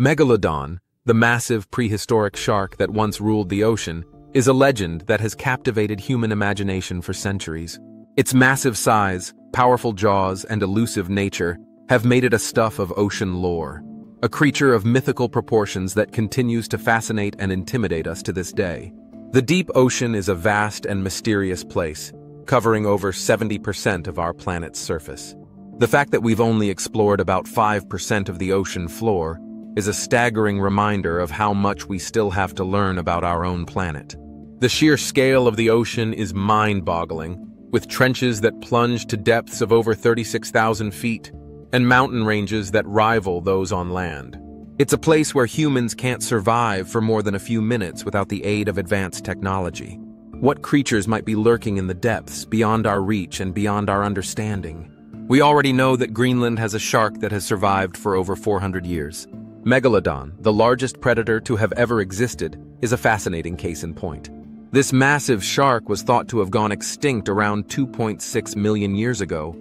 Megalodon, the massive prehistoric shark that once ruled the ocean, is a legend that has captivated human imagination for centuries. Its massive size, powerful jaws, and elusive nature have made it a stuff of ocean lore, a creature of mythical proportions that continues to fascinate and intimidate us to this day. The deep ocean is a vast and mysterious place, covering over 70% of our planet's surface. The fact that we've only explored about 5% of the ocean floor is a staggering reminder of how much we still have to learn about our own planet. The sheer scale of the ocean is mind-boggling, with trenches that plunge to depths of over 36,000 feet and mountain ranges that rival those on land. It's a place where humans can't survive for more than a few minutes without the aid of advanced technology. What creatures might be lurking in the depths, beyond our reach and beyond our understanding? We already know that Greenland has a shark that has survived for over 400 years. Megalodon, the largest predator to have ever existed, is a fascinating case in point. This massive shark was thought to have gone extinct around 2.6 million years ago.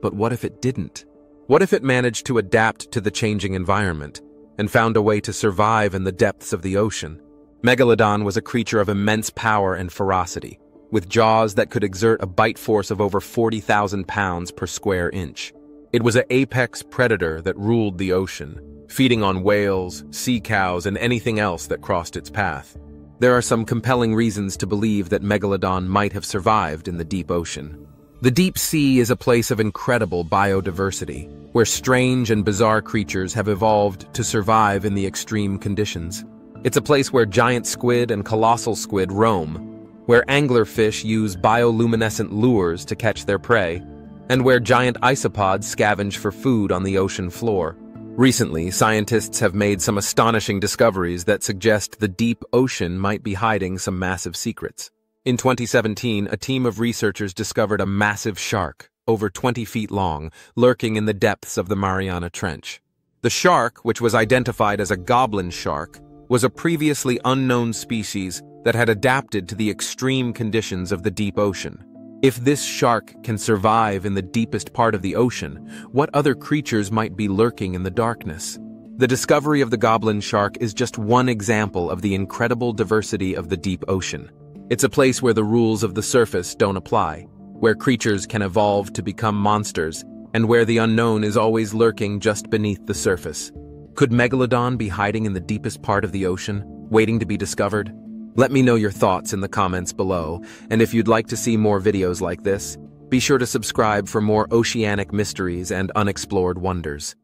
But what if it didn't? What if it managed to adapt to the changing environment and found a way to survive in the depths of the ocean? Megalodon was a creature of immense power and ferocity, with jaws that could exert a bite force of over 40,000 pounds per square inch. It was an apex predator that ruled the ocean, feeding on whales, sea cows, and anything else that crossed its path. There are some compelling reasons to believe that Megalodon might have survived in the deep ocean. The deep sea is a place of incredible biodiversity, where strange and bizarre creatures have evolved to survive in the extreme conditions. It's a place where giant squid and colossal squid roam, where anglerfish use bioluminescent lures to catch their prey, and where giant isopods scavenge for food on the ocean floor. Recently, scientists have made some astonishing discoveries that suggest the deep ocean might be hiding some massive secrets. In 2017, a team of researchers discovered a massive shark, over 20 feet long, lurking in the depths of the Mariana Trench. The shark, which was identified as a goblin shark, was a previously unknown species that had adapted to the extreme conditions of the deep ocean. If this shark can survive in the deepest part of the ocean, what other creatures might be lurking in the darkness? The discovery of the goblin shark is just one example of the incredible diversity of the deep ocean. It's a place where the rules of the surface don't apply, where creatures can evolve to become monsters, and where the unknown is always lurking just beneath the surface. Could Megalodon be hiding in the deepest part of the ocean, waiting to be discovered? Let me know your thoughts in the comments below, and if you'd like to see more videos like this, be sure to subscribe for more oceanic mysteries and unexplored wonders.